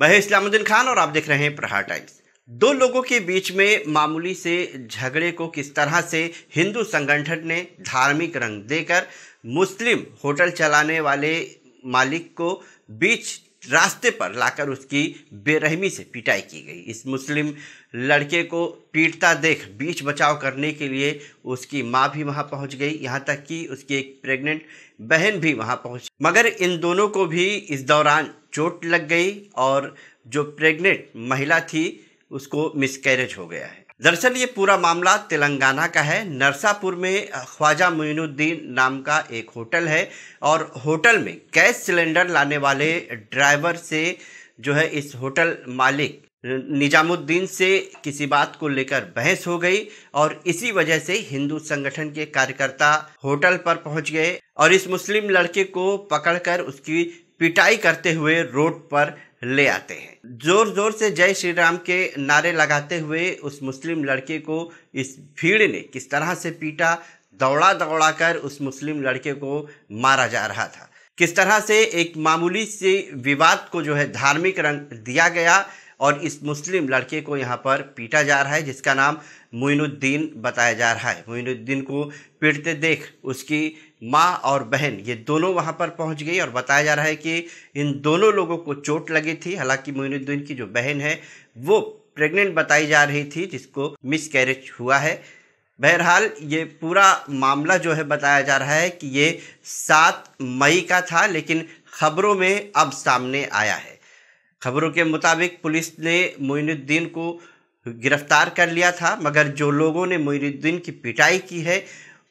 मैं इस्लामुद्दीन खान और आप देख रहे हैं प्रहार टाइम्स। दो लोगों के बीच में मामूली से झगड़े को किस तरह से हिंदू संगठन ने धार्मिक रंग देकर मुस्लिम होटल चलाने वाले मालिक को बीच रास्ते पर लाकर उसकी बेरहमी से पिटाई की गई। इस मुस्लिम लड़के को पीटता देख बीच बचाव करने के लिए उसकी माँ भी वहाँ पहुँच गई। यहाँ तक कि उसकी एक प्रेग्नेंट बहन भी वहाँ पहुँच मगर इन दोनों को भी इस दौरान चोट लग गई और जो प्रेग्नेंट महिला थी, उसको मिसकैरेज हो गया है। दरअसल ये पूरा मामला तेलंगाना का है। नरसापुर में ख्वाजा मोइनुद्दीन नाम का एक होटल है और होटल में गैस सिलेंडर लाने वाले ड्राइवर से जो है इस होटल मालिक निजामुद्दीन से किसी बात को लेकर बहस हो गई और इसी वजह से हिंदू संगठन के कार्यकर्ता होटल पर पहुँच गए और इस मुस्लिम लड़के को पकड़कर उसकी पिटाई करते हुए रोड पर ले आते हैं। ज़ोर ज़ोर से जय श्री राम के नारे लगाते हुए उस मुस्लिम लड़के को इस भीड़ ने किस तरह से पीटा दौड़ा दौड़ा कर उस मुस्लिम लड़के को मारा जा रहा था। किस तरह से एक मामूली से विवाद को जो है धार्मिक रंग दिया गया और इस मुस्लिम लड़के को यहाँ पर पीटा जा रहा है, जिसका नाम मोइनुद्दीन बताया जा रहा है। मोइनुद्दीन को पीटते देख उसकी माँ और बहन, ये दोनों वहाँ पर पहुँच गई और बताया जा रहा है कि इन दोनों लोगों को चोट लगी थी। हालाँकि मोइनुद्दीन की जो बहन है, वो प्रेग्नेंट बताई जा रही थी, जिसको मिस कैरेज हुआ है। बहरहाल, ये पूरा मामला जो है बताया जा रहा है कि ये सात मई का था, लेकिन खबरों में अब सामने आया है। खबरों के मुताबिक पुलिस ने मोइनुद्दीन को गिरफ़्तार कर लिया था, मगर जो लोगों ने मोइनुद्दीन की पिटाई की है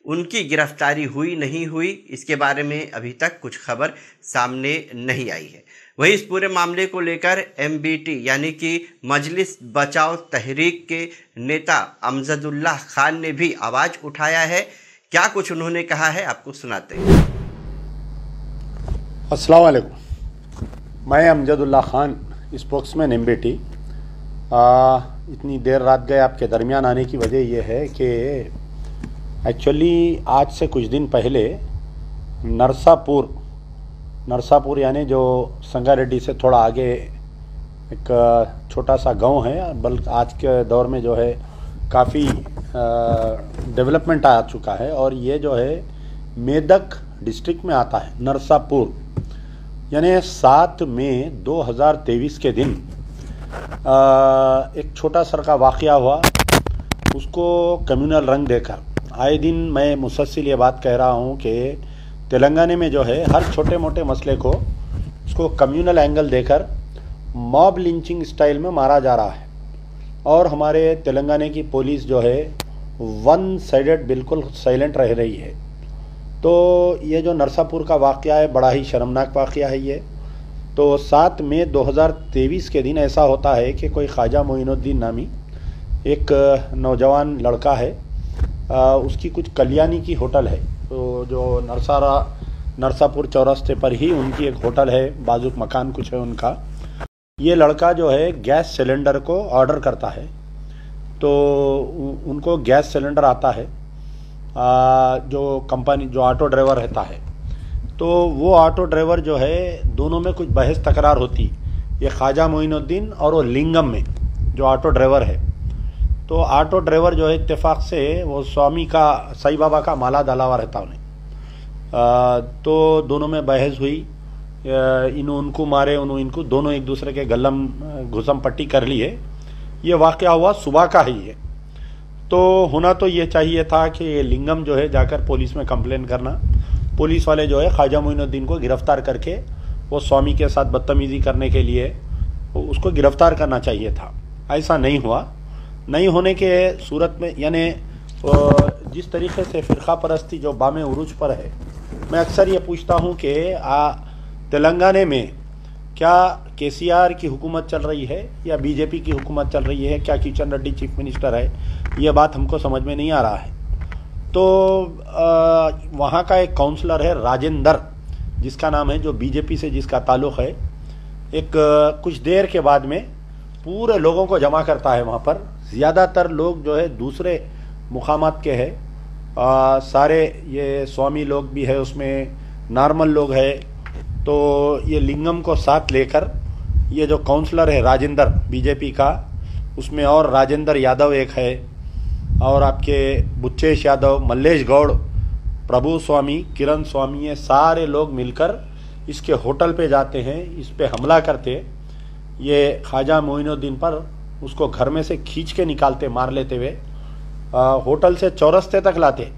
उनकी गिरफ्तारी हुई नहीं हुई, इसके बारे में अभी तक कुछ खबर सामने नहीं आई है। वही इस पूरे मामले को लेकर एमबीटी यानी कि मजलिस बचाओ तहरीक के नेता अमजदुल्ला खान ने भी आवाज़ उठाया है। क्या कुछ उन्होंने कहा है, आपको सुनाते हैं। अस्सलाम वालेकुम। मैं Amjadullah Khan spokesman M B इतनी देर रात गए आपके दरमियान आने की वजह यह है कि एक्चुअली आज से कुछ दिन पहले नरसापुर नरसापुर यानी जो संगारेड्डी से थोड़ा आगे एक छोटा सा गाँव है बल्कि आज के दौर में जो है काफ़ी डेवलपमेंट आ चुका है और ये जो है मेदक डिस्ट्रिक्ट में आता है नरसापुर। यानी सात मई 2023 के दिन आ, एक छोटा सर का वाक़ हुआ उसको कम्युनल रंग देकर आए दिन मैं मुसलसिल ये बात कह रहा हूँ कि तेलंगाना में जो है, हर छोटे मोटे मसले को, उसको कम्युनल एंगल देकर मॉब लिंचिंग स्टाइल में मारा जा रहा है। और हमारे तेलंगाना की पुलिस जो है वन साइडेड बिल्कुल साइलेंट रह रही है। तो ये जो नरसापुर का वाक़ है, बड़ा ही शर्मनाक वाक़ है ये। तो सात मई 2023 के दिन ऐसा होता है कि कोई ख्वाजा मोइनुद्दीन नामी एक नौजवान लड़का है आ, उसकी कुछ कल्याणी की होटल है। तो जो नरसारा नरसापुर चौरास्ते पर ही उनकी एक होटल है बाजुक मकान कुछ है उनका। ये लड़का जो है गैस सिलेंडर को ऑर्डर करता है। तो उनको गैस सिलेंडर आता है। आ, जो कंपनी जो ऑटो ड्राइवर रहता है। तो वो ऑटो ड्राइवर जो है दोनों में कुछ बहस तकरार होती। ये ख्वाजा मोइनुद्दीन और वो लिंगम में जो ऑटो ड्राइवर है। तो ऑटो ड्राइवर जो है इत्तेफाक से वो स्वामी का, साई बाबा का माला डाला हुआ रहता उन्हें। तो दोनों में बहस हुई। इन उनको मारे उन इनको दोनों एक दूसरे के गलम, घुसम पट्टी कर ली है। ये वाक़ हुआ सुबह का ही है। तो होना तो ये चाहिए था कि ये लिंगम जो है जाकर पुलिस में कंप्लेन करना। पुलिस वाले जो है ख्वाजा मोइनुद्दीन को गिरफ़्तार करके वो स्वामी के साथ बदतमीज़ी करने के लिए उसको गिरफ़्तार करना चाहिए था। ऐसा नहीं हुआ। नहीं होने के सूरत में, यानी जिस तरीके से फ़िरका परस्ती जो बाम उरूज पर है, मैं अक्सर ये पूछता हूँ कि तेलंगाना में क्या के सी आर की हुकूमत चल रही है, या बीजेपी की हुकूमत चल रही है, क्या किशन रेड्डी चीफ मिनिस्टर है, ये बात हमको समझ में नहीं आ रहा है। तो वहाँ का एक काउंसलर है राजेंद्र, जिसका नाम है, जो बीजेपी से जिसका ताल्लुक़ है, एक, कुछ देर के बाद में पूरे लोगों को जमा करता है वहाँ पर ज़्यादातर लोग जो है दूसरे मुकाम के हैं। सारे ये स्वामी लोग भी है, उसमें नॉर्मल लोग है। तो ये लिंगम को साथ लेकर ये जो काउंसलर है राजेंद्र, बीजेपी का, उसमें और राजेंद्र यादव एक है और आपके बुच्चेश यादव, मल्लेश गौड़, प्रभु स्वामी, किरण स्वामी, ये सारे लोग मिलकर इसके होटल पे जाते हैं, इस पर हमला करते ये ख्वाजा मोइनुद्दीन पर उसको घर में से खींच के निकालते, मार लेते हुए। होटल से चौरस्ते तक लाते।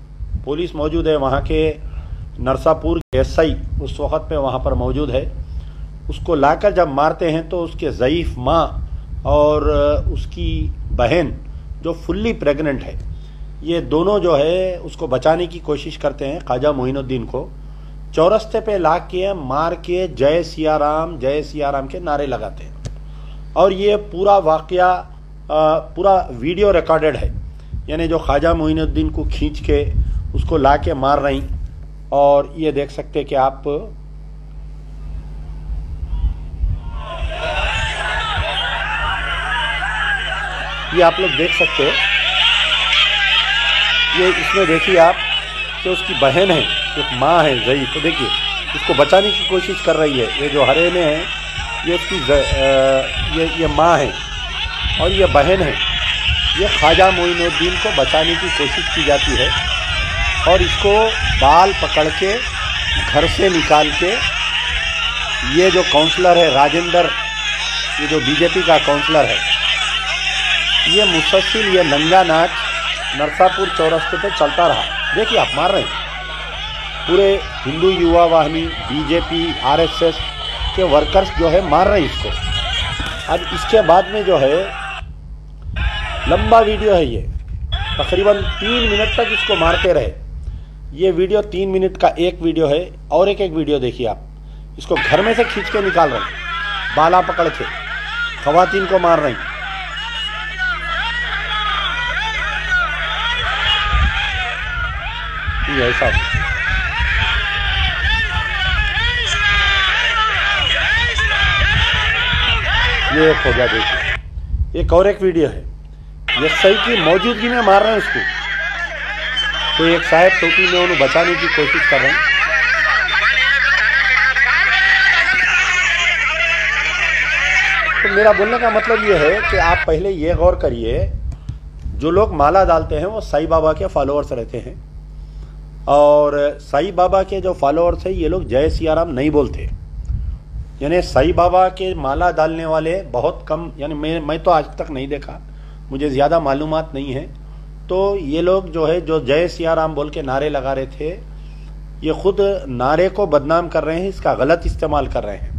पुलिस मौजूद है वहाँ के नरसापुर एस आई उस वक़्त पे वहाँ पर मौजूद है। उसको लाकर जब मारते हैं तो उसके ज़यीफ़ माँ और उसकी बहन, जो फुल्ली प्रेग्नेंट है, ये दोनों जो है, उसको बचाने की कोशिश करते हैं, ख्वाजा मोइनुद्दीन को। चौरस्ते पे ला के मार के जय सिया राम जय सिया राम के नारे लगाते हैं। और ये पूरा वाक़ पूरा वीडियो रिकॉर्डेड है। यानी जो ख्वाजा मोइनुद्दीन को खींच के उसको ला के मार रही, और ये देख सकते कि आप ये आप लोग देख सकते हो। ये इसमें देखिए आप कि उसकी बहन है, एक माँ है जई तो देखिए उसको बचाने की कोशिश कर रही है। ये जो हरे में है ये उसकी ये ये माँ है और ये बहन है। ये ख्वाजा मोइनुद्दीन को बचाने की कोशिश की जाती है और इसको बाल पकड़ के, घर से निकाल के, ये जो काउंसलर है राजेंद्र, ये जो बीजेपी का काउंसलर है, ये मुसलसिल ये नंगा नाच नरसापुर चौरस्ते पे चलता रहा। देखिए, आप मार रहे हैं। पूरे हिंदू युवा वाहिनी, बीजेपी, आरएसएस के वर्कर्स जो है मार रहे इसको। अब इसके बाद में जो है, लंबा वीडियो है ये। तकरीबन तीन मिनट तक इसको मारते रहे। ये वीडियो तीन मिनट का एक वीडियो है, और एक एक वीडियो देखिए आप। इसको घर में से खींच के निकाल रहे बाला पकड़ के। खातन को मार रही ऐसा ये एक हो गया देखिए एक और एक वीडियो है। ये सही की मौजूदगी में मार रहे हैं उसको तो एक साहब टोपी में उन्हें बचाने की कोशिश कर रहे हैं। तो मेरा बोलने का मतलब ये है कि आप पहले ये गौर करिए, जो लोग माला डालते हैं वो साई बाबा के फॉलोअर्स रहते हैं। और साई बाबा के जो फॉलोअर्स हैं, ये लोग जय सियाराम नहीं बोलते। यानी साई बाबा के माला डालने वाले बहुत कम, यानी मैं मैं तो आज तक नहीं देखा। मुझे ज़्यादा मालूम नहीं है। तो ये लोग जो है, जो जय सियाराम बोल के नारे लगा रहे थे, ये खुद नारे को बदनाम कर रहे हैं, इसका गलत इस्तेमाल कर रहे हैं।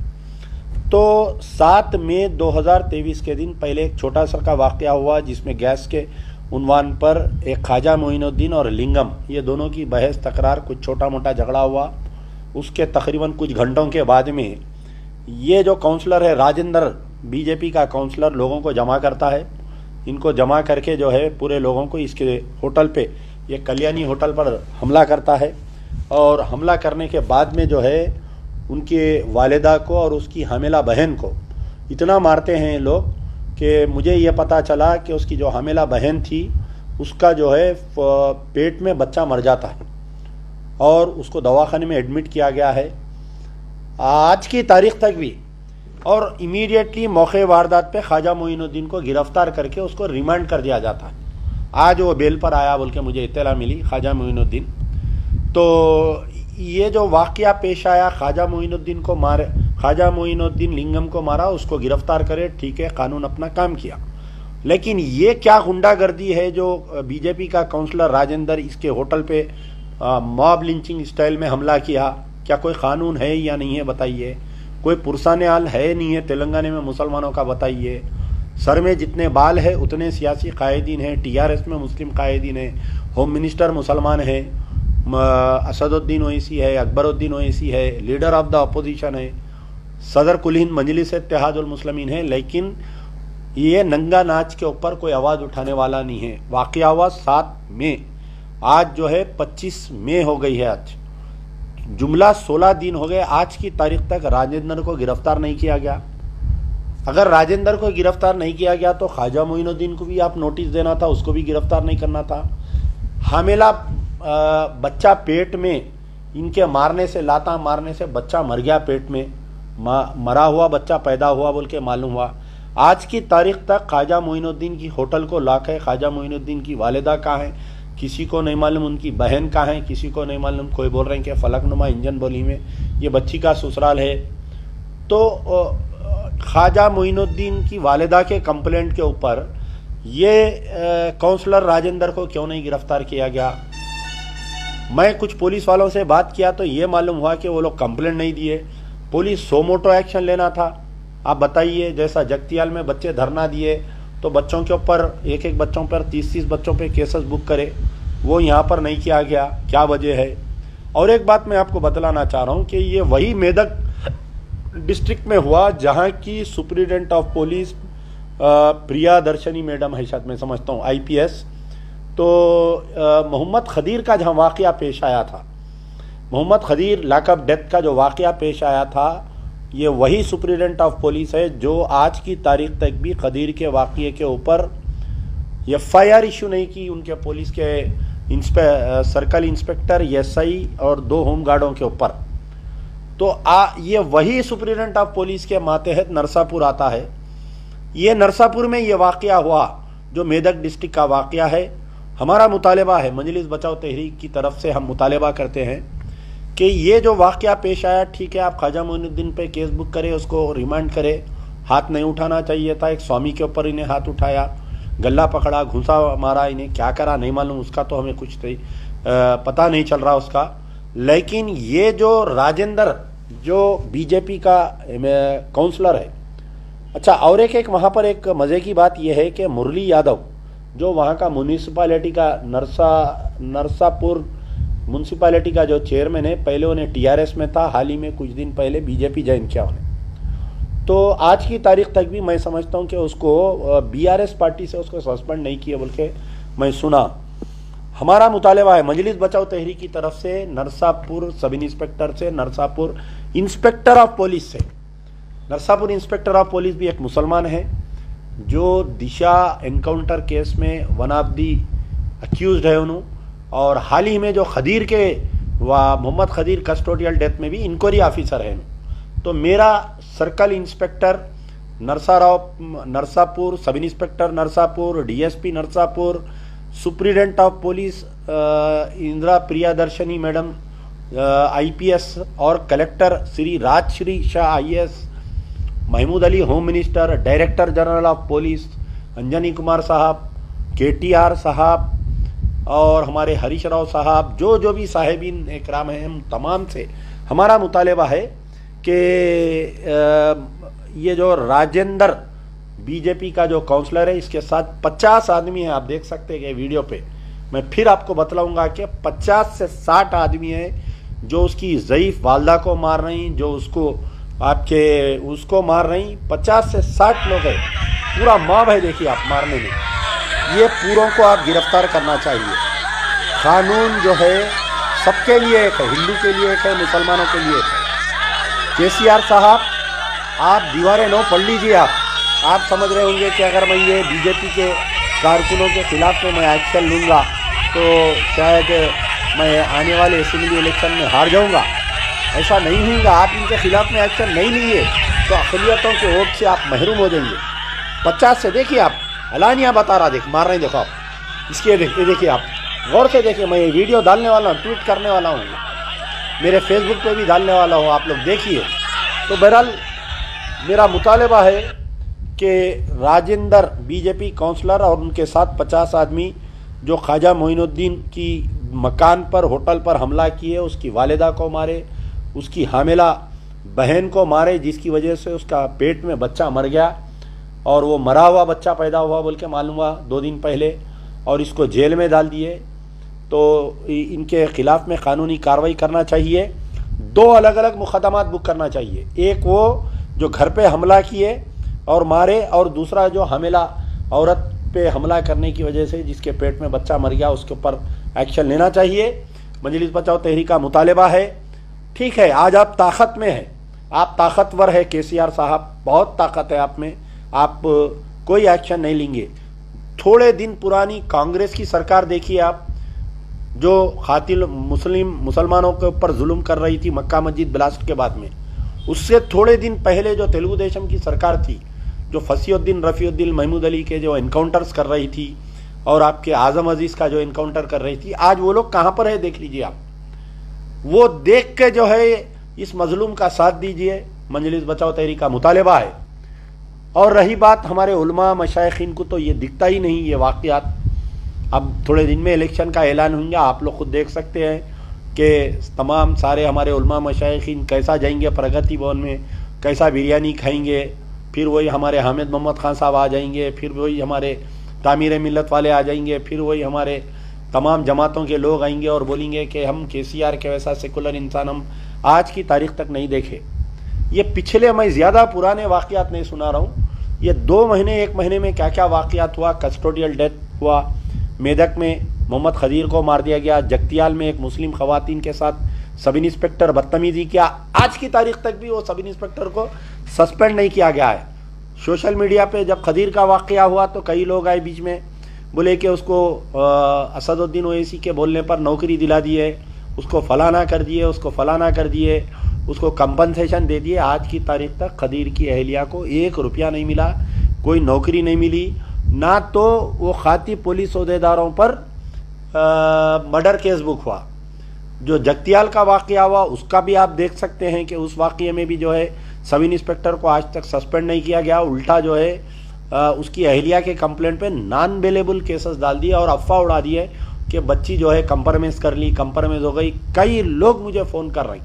तो सात मई 2023 के दिन पहले एक छोटा सा का वाक़ हुआ, जिसमें गैस के उनवान पर एक ख्वाजा मोइनुद्दीन और लिंगम, ये दोनों की बहस, तकरार, कुछ छोटा मोटा झगड़ा हुआ। उसके तकरीबन कुछ घंटों के बाद में ये जो काउंसलर है, राजेंद्र बीजेपी का काउंसलर लोगों को जमा करता है। इनको जमा करके जो है, पूरे लोगों को इसके होटल पे, ये कल्याणी होटल पर हमला करता है। और हमला करने के बाद में जो है, उनके वालदा को और उसकी हमेला बहन को इतना मारते हैं लोग कि मुझे ये पता चला कि उसकी जो हमेला बहन थी, उसका जो है पेट में बच्चा मर जाता है। और उसको दवाखाने में एडमिट किया गया है। आज की तारीख तक भी। और इमीडिएटली मौके वारदात पे ख्वाजा मोइनुद्दीन को गिरफ़्तार करके उसको रिमांड कर दिया जाता आज वो बेल पर आया, बोल के मुझे इतला मिली, ख्वाजा मोइनुद्दीन। तो ये जो वाक़ पेश आया, ख्वाजा मोइनुद्दीन को मारे, ख्वाजा मोइनुद्दीन लिंगम को मारा, उसको गिरफ़्तार करे, ठीक है, कानून अपना काम किया। लेकिन ये क्या गुंडागर्दी है जो बीजेपी का काउंसलर राजेंद्र इसके होटल पे मॉब लिंचिंग स्टाइल में हमला किया क्या कोई कानून है या नहीं है बताइए। कोई पुरसान हाल है नहीं है तेलंगाना में मुसलमानों का बताइए। सर में जितने बाल है, उतने सियासी कायदीन हैं, टीआरएस में मुस्लिम कायदीन है, होम मिनिस्टर मुसलमान है असदुद्दीन ओवैसी है, अकबरुद्दीन ओवैसी है, लीडर ऑफ़ द अपोजिशन है, सदर कुलीन मजलिस मुस्लिमीन है, लेकिन ये नंगा नाच के ऊपर कोई आवाज़ उठाने वाला नहीं है। वाक़ हुआ सात मई आज जो है पच्चीस मई हो गई है आज। जुमला 16 दिन हो गए, आज की तारीख तक राजेंद्र को गिरफ़्तार नहीं किया गया। अगर राजेंद्र को गिरफ़्तार नहीं किया गया तो ख्वाजा मोइनुद्दीन को भी आप नोटिस देना था, उसको भी गिरफ़्तार नहीं करना था। हामिला बच्चा पेट में, इनके मारने से, लाता मारने से बच्चा मर गया पेट में। मरा हुआ बच्चा पैदा हुआ बोल के मालूम हुआ। आज की तारीख तक ख्वाजा मोइनुद्दीन की होटल को लाक है, ख्वाजा मोइनुद्दीन की वालिदा कहाँ है? किसी को नहीं मालूम उनकी बहन कहाँ है, किसी को नहीं मालूम कोई बोल रहे हैं कि फलकनुमा इंजन बोली में, ये बच्ची का ससुराल है। तो ख्वाजा मोइनुद्दीन की वालदा के कंप्लेंट के ऊपर ये काउंसलर राजेंद्र को क्यों नहीं गिरफ़्तार किया गया? मैं कुछ पुलिस वालों से बात किया तो ये मालूम हुआ कि वो लोग कंप्लेंट नहीं दिए। पुलिस सोमोटो एक्शन लेना था। आप बताइए, जैसा जगतियाल में बच्चे धरना दिए तो बच्चों के ऊपर एक एक बच्चों पर तीस तीस बच्चों पे केसेस बुक करे। वो यहाँ पर नहीं किया गया। क्या वजह है? और एक बात मैं आपको बतलाना चाह रहा हूँ कि ये वही मेदक डिस्ट्रिक्ट में हुआ जहाँ की superintendent of police Priya Darshini madam है शायद मैं समझता हूँ आईपीएस तो मोहम्मद खदीर का जहाँ वाक़ पेश आया था, मोहम्मद खदीर लाकअप डेथ का जो वाक़ पेश आया था ये वही सुप्रिटेंडेंट ऑफ़ पुलिस है जो आज की तारीख तक भी खदीर के वाक़े के ऊपर एफ़ आई आर इशू नहीं की, उनके पुलिस के इंस्पे, सर्कल इंस्पेक्टर, एसआई और दो होम गार्डों के ऊपर। तो आ, ये वही सुप्रिटेंडेंट ऑफ़ पुलिस के मातहत नरसापुर आता है। ये नरसापुर में ये वाक़ हुआ, जो मेदक डिस्ट्रिक्ट का वाक़ है। हमारा मुतालबा है, मजलिस बचाओ तहरीक की तरफ़ से हम मुतालबा करते हैं। कि ये जो वाक़ पेश आया, ठीक है, आप ख्वाजा मोइनुद्दीन पे केस बुक करें, उसको रिमांड करें। हाथ नहीं उठाना चाहिए था, एक स्वामी के ऊपर इन्हें हाथ उठाया, गला पकड़ा, घुसा मारा इन्हें, क्या करा नहीं मालूम, उसका तो हमें कुछ नहीं पता नहीं चल रहा उसका। लेकिन ये जो राजेंद्र, जो बीजेपी का काउंसलर है अच्छा और एक एक, वहाँ पर एक मज़े की बात यह है कि मुरली यादव, जो वहाँ का म्यूनिसपालिटी का नरसा, नरसापुर म्यूनसिपालिटी का जो चेयरमैन है, पहले उन्हें टीआरएस में था, हाल ही में कुछ दिन पहले बीजेपी ज्वाइन किया उन्हें। तो आज की तारीख तक भी मैं समझता हूँ कि उसको बीआरएस पार्टी से उसको सस्पेंड नहीं किया, बल्कि मैं सुना। हमारा मुतालबा है, मजलिस बचाओ तहरी की तरफ़ से, नरसापुर सब इंस्पेक्टर से, नरसापुर इंस्पेक्टर ऑफ़ पुलिस से। नरसापुर इंस्पेक्टर ऑफ़ पुलिस भी एक मुसलमान है, जो दिशा एनकाउंटर केस में वन ऑफ़ दी अक्यूज है उन्होंने और हाल ही में जो खदीर के, व मोहम्मद खदीर कस्टोडियल डेथ में भी इंक्वायरी ऑफिसर हैं। तो मेरा circle inspector Narsa Rao Narsapur sub inspector Narsapur DSP Narsapur superintendent of police Indira Priya Darshini madam IPS और collector Shri Rajshree Shah IAS Mahmood Ali home minister director general of police Anjani Kumar sahab KTR sahab और हमारे हरीश राव साहब, जो जो भी साहेबिन इकराम हैं हम तमाम से हमारा मुतालबा है कि ये जो राजेंद्र बीजेपी का जो काउंसलर है, इसके साथ 50 आदमी हैं, आप देख सकते हैं वीडियो पे। मैं फिर आपको बतलाऊँगा कि 50 से 60 आदमी हैं जो उसकी ज़यीफ़ वालदा को मार रही, जो उसको, आपके, उसको मार रही। 50 से 60 लोग हैं। पूरा माब है देखिए आप मारने में। ये पूरों को आप गिरफ़्तार करना चाहिए। कानून जो है, सबके लिए एक है, हिंदू के लिए एक है, मुसलमानों के लिए एक है। के साहब, आप दीवारें नो पढ़ लीजिए आप। आप समझ रहे होंगे कि अगर मैं ये बीजेपी के कारकुनों के खिलाफ में मैं एक्शन लूँगा तो शायद मैं आने वाले असेंबली इलेक्शन में हार जाऊँगा। ऐसा नहीं होगा। आप इनके खिलाफ में एक्शन नहीं लिए तो अकलीतों के वोट से आप महरूम हो जाएँगे। पचास से देखिए आप अलानिया बता रहा, देख, मार रहे देखो आप। इसके देखिए देखिए आप। गौर से देखिए, मैं ये वीडियो डालने वाला हूँ ट्वीट करने वाला हूँ। मेरे फेसबुक पे भी डालने वाला हूँ, आप लोग देखिए। तो बहरहाल, मेरा मुतालबा है कि राजेंद्र बीजेपी काउंसलर और उनके साथ पचास आदमी, जो ख्वाजा मोइनुद्दीन की मकान पर, होटल पर हमला किए, उसकी वालदा को मारे, उसकी हामिला बहन को मारे, जिसकी वजह से उसका पेट में बच्चा मर गया। और वो मरा हुआ बच्चा पैदा हुआ बोल के मालूम हुआ दो दिन पहले और इसको जेल में डाल दिए। तो इनके ख़िलाफ़ में कानूनी कार्रवाई करना चाहिए। दो अलग अलग मुकदमात बुक करना चाहिए। एक वो जो घर पे हमला किए और मारे और दूसरा जो हमला, औरत पे हमला करने की वजह से जिसके पेट में बच्चा मर गया, उसके ऊपर एक्शन लेना चाहिए। मजलिस बचाओ तहरीक का मुतालबा है। ठीक है, आज आप ताकत में हैं। आप ताकतवर है के साहब, बहुत ताकत है आप में। आप कोई एक्शन नहीं लेंगे। थोड़े दिन पुरानी कांग्रेस की सरकार देखिए आप, जो खातिल मुस्लिम, मुसलमानों के ऊपर जुल्म कर रही थी मक्का मस्जिद ब्लास्ट के बाद में, उससे थोड़े दिन पहले जो तेलुगु देशम की सरकार थी, जो फसीउद्दीन रफ़ीउद्दीन महमूद अली के जो इनकाउंटर्स कर रही थी, और आपके आज़म अज़ीज़ का जो इनकाउंटर कर रही थी, आज वो लोग कहाँ पर है देख लीजिए आप। वो देख के जो है, इस मजलूम का साथ दीजिए, मंजलिस बचाओ तहरी का मुतालबा है। और रही बात हमारे उलमा मशाइन को तो ये दिखता ही नहीं ये वाकयात। अब थोड़े दिन में इलेक्शन का ऐलान होंगे, आप लोग खुद देख सकते हैं कि तमाम सारे हमारे उलमा मशाइन कैसा जाएँगे प्रगति भवन में, कैसा बिरयानी खाएँगे, फिर वही हमारे हामिद मोहम्मद खान साहब आ जाएँगे, फिर वही हमारे तामीर मिलत वाले आ जाएँगे, फिर वही हमारे तमाम जमातों के लोग आएँगे और बोलेंगे कि हम के सी आर के वैसा सेकुलर इंसान हम आज की तारीख तक नहीं देखे। ये पिछले मैं ज़्यादा पुराने वाक़ात नहीं सुना रहा हूँ। ये दो महीने, एक महीने में क्या क्या वाक़ात हुआ? कस्टोडियल डेथ हुआ। मेदक में मोहम्मद खदीर को मार दिया गया। जगतियाल में एक मुस्लिम खवतिन के साथ सब इंस्पेक्टर बदतमीजी किया। आज की तारीख तक भी वो सब इंस्पेक्टर को सस्पेंड नहीं किया गया है। सोशल मीडिया पे जब खदीर का वाक़ हुआ तो कई लोग आए बीच में, बोले कि उसको असदुद्दीन ओवैसी के बोलने पर नौकरी दिला दिए उसको फलाना कर दिए, उसको फलाना कर दिए। उसको कंपनसेशन दे दिए। आज की तारीख तक खदीर की अहलिया को एक रुपया नहीं मिला कोई नौकरी नहीं मिली। ना तो वो खाती पुलिस अहदेदारों पर मर्डर केस बुक हुआ। जो जगतियाल का वाक़ हुआ उसका भी आप देख सकते हैं कि उस वाक़े में भी जो है सब इंस्पेक्टर को आज तक सस्पेंड नहीं किया गया। उल्टा जो है आ, उसकी अहलिया के कंप्लेंट पे नॉन अवेलेबल केसेस डाल दिए और अफवाह उड़ा दी है कि बच्ची जो है कंप्रोमाइज़ कर ली कंप्रोमाइज़ हो गई। कई लोग मुझे फ़ोन कर रहे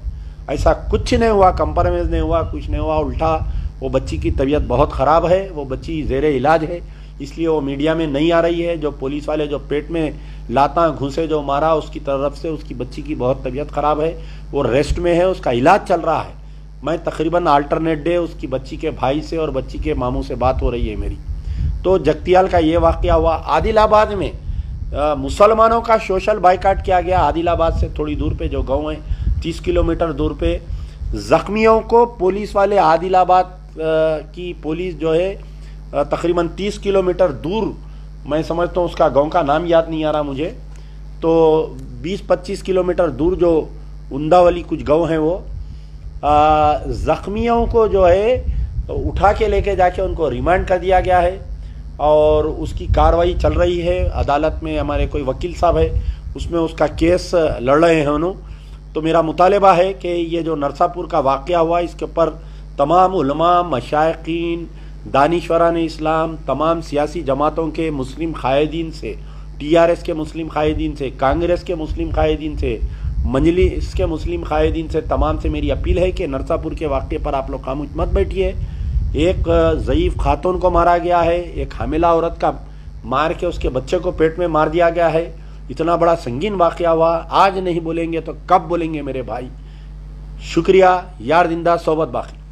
ऐसा कुछ नहीं हुआ कंप्रोमाइज़ नहीं हुआ, कुछ नहीं हुआ, उल्टा। वो बच्ची की तबीयत बहुत ख़राब है, वो बच्ची जेर इलाज है। इसलिए वो मीडिया में नहीं आ रही है, जो पुलिस वाले जो पेट में लाता, घुसे, जो मारा, उसकी तरफ़ से उसकी बच्ची की बहुत तबीयत ख़राब है। वो रेस्ट में है, उसका इलाज चल रहा है। मैं तकरीबन अल्टरनेट डे उसकी बच्ची के भाई से और बच्ची के मामू से बात हो रही है मेरी। तो जगतियाल का ये वाक़ हुआ, आदिलाबाद में मुसलमानों का सोशल बाइकाट किया गया। आदिलाबाद से थोड़ी दूर पे जो गाँव है तीस किलोमीटर दूर पे जख्मियों को पुलिस वाले आदिलाबाद की पुलिस जो है तकरीबन तीस किलोमीटर दूर, मैं समझता हूँ उसका गाँव का नाम याद नहीं आ रहा मुझे तो 20-25 किलोमीटर दूर जो उंदावली कुछ गाँव हैं वो ज़ख्मियों को जो है, उठा के लेके जाके उनको रिमांड कर दिया गया है और उसकी कार्रवाई चल रही है। अदालत में हमारे कोई वकील साहब है, उसमें उसका केस लड़ रहे हैं उन्होंने तो मेरा मुतालबा है कि ये जो नरसापुर का वाक़ हुआ, इसके ऊपर तमाम उलमा मशाइन दानिश्वरान इस्लाम, तमाम सियासी जमातों के मुस्लिम कायदीन से, टीआरएस के मुस्लिम कायदीन से, कांग्रेस के मुस्लिम कायदीन से, मंजलिस के मुस्लिम कायदीन से तमाम से मेरी अपील है कि नरसापुर के वाक़े पर आप लोग खामोश मत बैठिए। एक ज़यीफ़ खातून को मारा गया है, एक हामिला औरत का मार के उसके बच्चे को पेट में मार दिया गया है। इतना बड़ा संगीन वाक़ हुआ, आज नहीं बोलेंगे तो कब बोलेंगे मेरे भाई? शुक्रिया, यार ज़िंदा, सोबत बाकी।